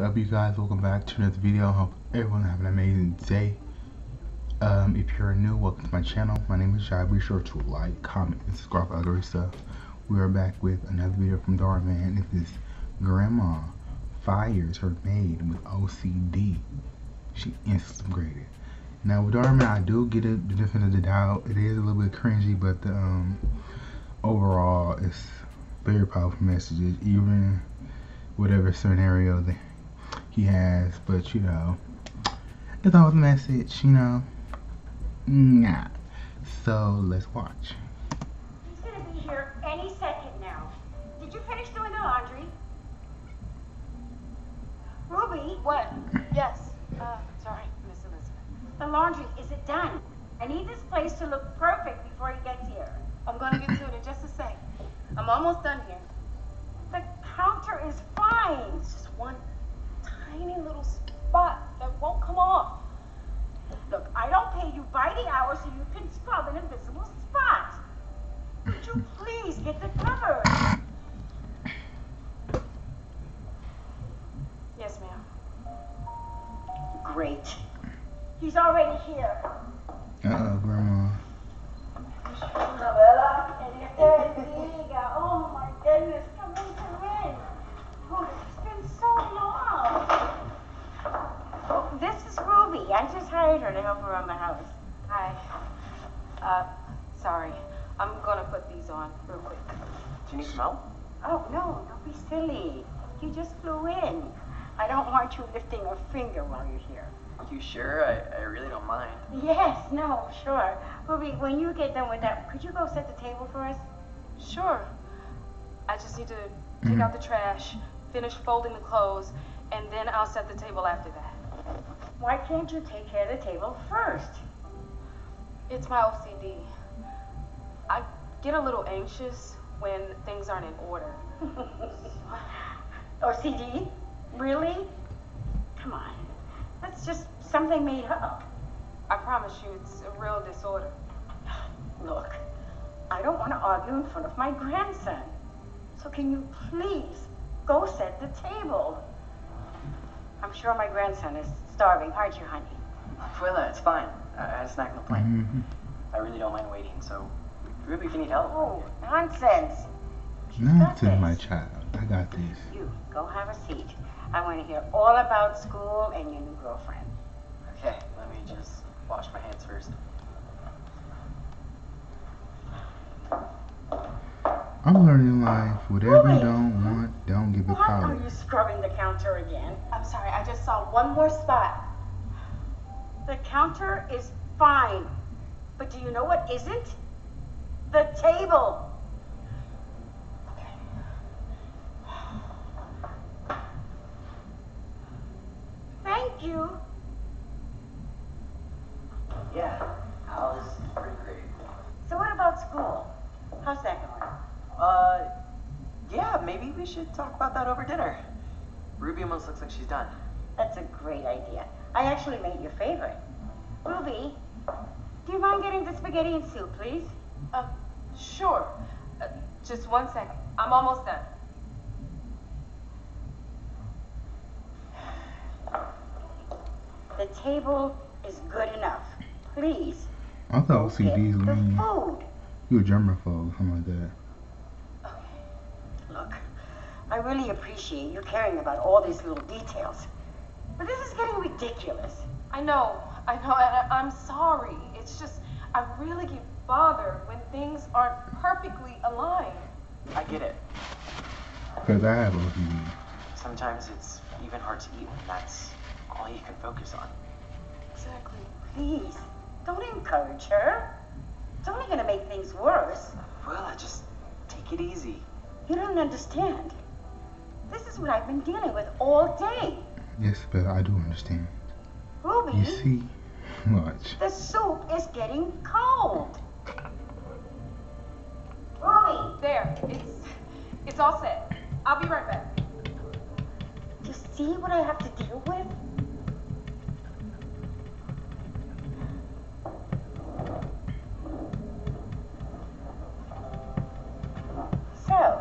up you guys? Welcome back to another video. Hope everyone have an amazing day. Um, if you're new welcome to my channel. My name is Jai. Be sure to like comment and subscribe for other stuff. We are back with another video from Dhar Mann if this grandma fires her maid with OCD she instantly graded now with Dhar Mann I do get it the benefit of the doubt. It is a little bit cringy but the, um, overall it's very powerful messages even whatever scenario that he has, but you know, it's all the message, you know. Nah. So let's watch. He's gonna be here any second now. Did you finish doing the laundry? Ruby? What? Yes. Uh, sorry, Miss Elizabeth. The laundry, is it done? I need this place to look perfect before he gets here. I'm gonna get to it in just a sec. I'm almost done here. The counter is fine. It's just one tiny little spot that won't come off. Look, I don't pay you by the hour so you can scrub an invisible spot. Would you please get the cover? Yes, ma'am. Great. He's already here. Uh-oh, Grandma. Isabella, and if there is Diego, oh my goodness, come in, come in. Oh, it's been so long. Oh, this is Ruby. I just hired her to help around the house. Hi. Uh, sorry. I'm gonna put these on real quick. Do you need some help? Oh, no, don't be silly. You just flew in. I don't want you lifting a finger while you're here. You sure? I, I really don't mind. Yes, no, sure. Ruby, when you get done with that, could you go set the table for us? Sure. I just need to take out the trash, finish folding the clothes, and then I'll set the table after that. Why can't you take care of the table first? It's my OCD. I get a little anxious when things aren't in order. OCD? Really? Come on. That's just something made up. I promise you, it's a real disorder. Look, I don't want to argue in front of my grandson. So can you please go set the table? I'm sure my grandson is starving, aren't you, honey? Willa, it's fine. I, I had a snack on the plane. Mm-hmm. I really don't mind waiting, so Ruby, if you need help. Oh, nonsense. Nonsense, my child. I got this. You, go have a seat. I want to hear all about school and your new girlfriend. Okay, let me just wash my hands first. I'm learning life. Whatever you don't want, don't give it Why are you scrubbing the counter again? I'm sorry, I just saw one more spot. The counter is fine. But do you know what isn't? The table. Thank you. Yeah, Al is pretty great. So what about school? How's that going? Uh, yeah, maybe we should talk about that over dinner. Ruby almost looks like she's done. That's a great idea. I actually made your favorite. Ruby, do you mind getting the spaghetti and soup, please? Uh, sure. Uh, just one second. I'm almost done. The table is good enough. Please, I thought get OCD is the lame. food. You a germaphobe, something like that. Okay. Look, I really appreciate you caring about all these little details. But this is getting ridiculous. I know, I know, and I, I'm sorry. It's just, I really get bothered when things aren't perfectly aligned. I get it. Because I have OCD. Sometimes it's even hard to eat when that's all you can focus on. Exactly. Please, don't encourage her. It's only going to make things worse. Well, I just take it easy. You don't understand. This is what I've been dealing with all day. Yes, but I do understand. Ruby, You see? Watch. the soup is getting cold. Ruby, There, it's, it's all set. I'll be right back. do you see what I have to deal with? So,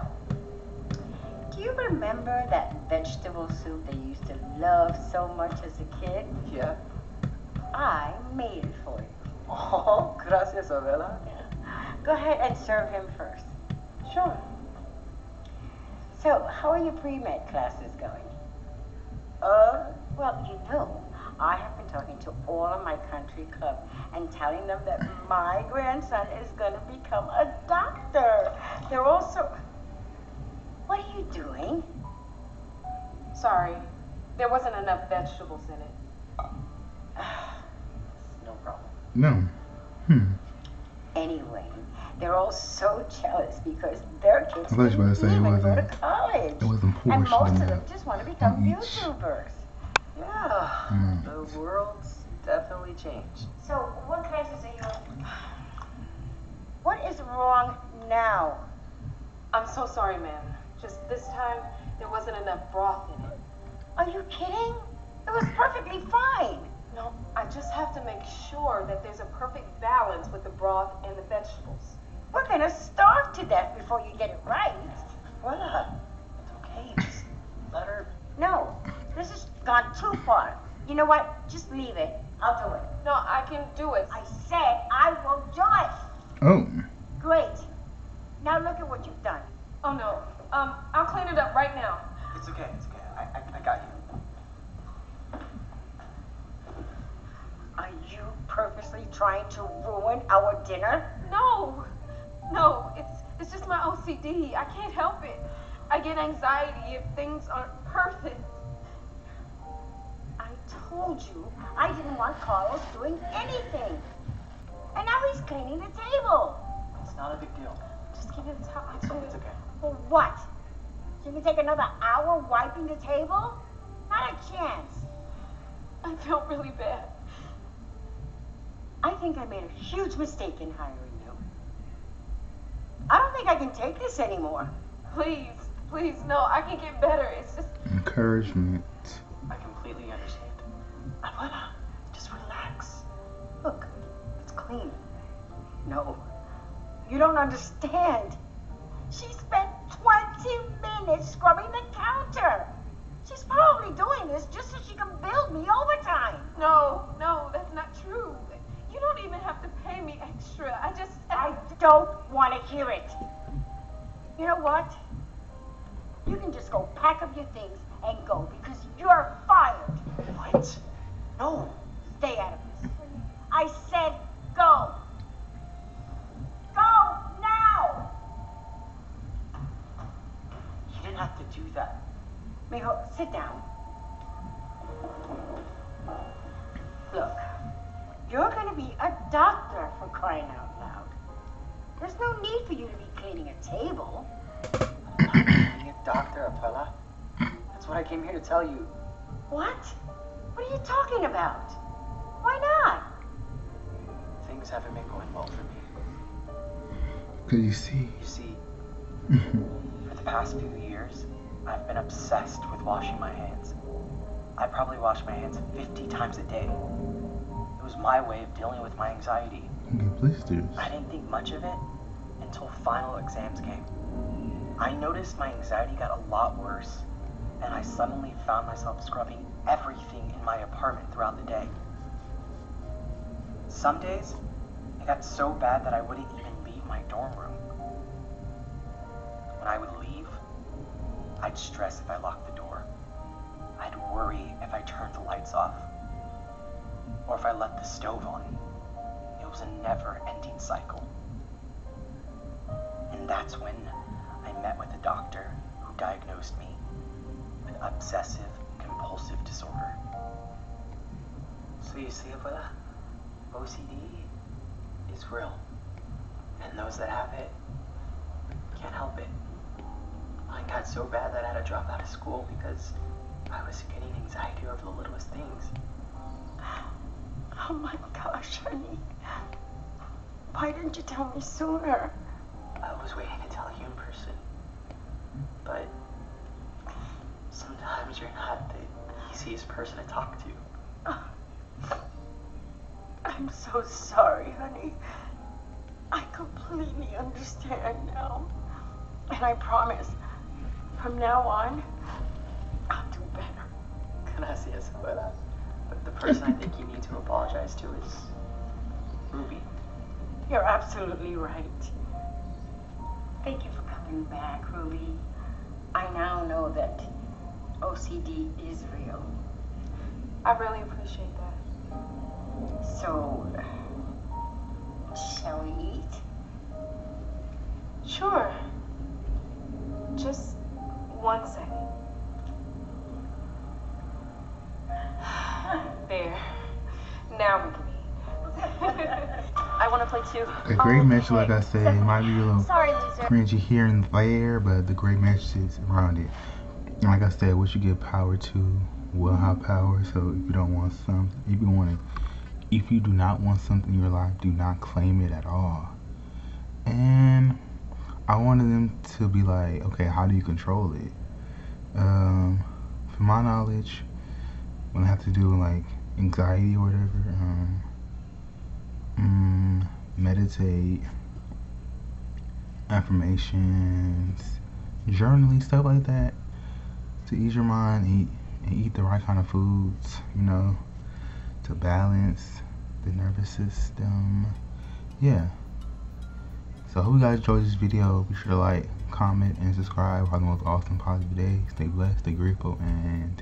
do you remember that vegetable soup they used to love so much as a kid? Yeah? I made it for you. Oh, gracias, Abuela. Go ahead and serve him first. Sure. So, how are your pre-med classes going? Uh, Well, you know, I have been talking to all of my country club and telling them that my grandson is going to become a doctor. They're also. What are you doing? Sorry, there wasn't enough vegetables in it. no problem. No. Hmm. Anyway, they're all so jealous because their kids I thought you were about to say it didn't even go to college. It wasn't and most of them just want to become on each. YouTubers. yeah. Mm. The world's definitely changed. So, what classes are you in? What is wrong now? I'm so sorry, ma'am. Just this time, there wasn't enough broth in it. Are you kidding? It was perfectly fine. No, I just have to make sure that there's a perfect balance with the broth and the vegetables. We're gonna starve to death before you get it right. Abuela, it's okay. Just let her. No, this has gone too far. You know what? Just leave it. I'll do it. No, I can do it. I said I will do it. Oh. Great. Now look at what you've done. Oh no. Um, I'll clean it up right now. It's okay. It's okay. I, I, I got you. Are you purposely trying to ruin our dinner? No, no, it's it's just my OCD. I can't help it. I get anxiety if things aren't perfect. I told you I didn't want Carlos doing anything. And now he's cleaning the table. It's not a big deal. Just give it time. It's, it's okay. For what? You can take another hour wiping the table? Not a chance. I felt really bad. I think I made a huge mistake in hiring you. I don't think I can take this anymore. Please, please, no, I can get better. It's just Encouragement. I completely understand. Abuela, just relax. Look, it's clean. No, you don't understand. She spent 20 minutes scrubbing the counter. She's probably doing this just so she can build me overtime. no, no, that's not true. You don't even have to pay me extra. I just I don't want to hear it. You know what? You can just go pack up your things and go because you're fired. What? No. Stay out of this. I said go. Go now. You didn't have to do that. Mijo, sit down. Look, you're going to be a doctor for crying out. There's no need for you to be cleaning a table. Being a doctor, Abuela. That's what I came here to tell you. What? What are you talking about? Why not? Things haven't been going well for me. Cause you see. You see, mm-hmm. for the past few years, I've been obsessed with washing my hands. I probably wash my hands 50 times a day. It was my way of dealing with my anxiety. Get blisters. I didn't think much of it until final exams came. I noticed my anxiety got a lot worse, and I suddenly found myself scrubbing everything in my apartment throughout the day. Some days, it got so bad that I wouldn't even leave my dorm room. When I would leave, I'd stress if I locked the door. I'd worry if I turned the lights off, or if I left the stove on. It was a never ending cycle. That's when I met with a doctor who diagnosed me with obsessive compulsive disorder. So you see, Abuela, OCD is real. And those that have it can't help it. Mine got so bad that I had to drop out of school because I was getting anxiety over the littlest things. Oh my gosh, honey. Why didn't you tell me sooner? I was waiting to tell you in person. But sometimes you're not the easiest person to talk to. I'm so sorry, honey. I completely understand now. And I promise, from now on, apologize, but, uh, but the person I think you need to apologize to is Ruby. You're absolutely right. Thank you for coming back, Ruby. I now know that OCD is real. I really appreciate that. So, shall we eat? Sure. Just one second. There. Now we can eat. I want to play too. A great match, Okay. like I said, it might be a little Sorry, cringy here and there, but the great match is around it. And like I said, what you give power to will have power. So if you don't want some, if you want it, if you do not want something in your life, do not claim it at all. And I wanted them to be like, okay, how do you control it? Um, from my knowledge, when I have to do like anxiety or whatever, um, mm, meditate, affirmations, journaling, stuff like that, to ease your mind, eat and eat the right kind of foods, you know, to balance the nervous system. Yeah. So I hope you guys enjoyed this video. Be sure to like, comment, and subscribe. Have the most awesome positive day. Stay blessed, stay grateful, and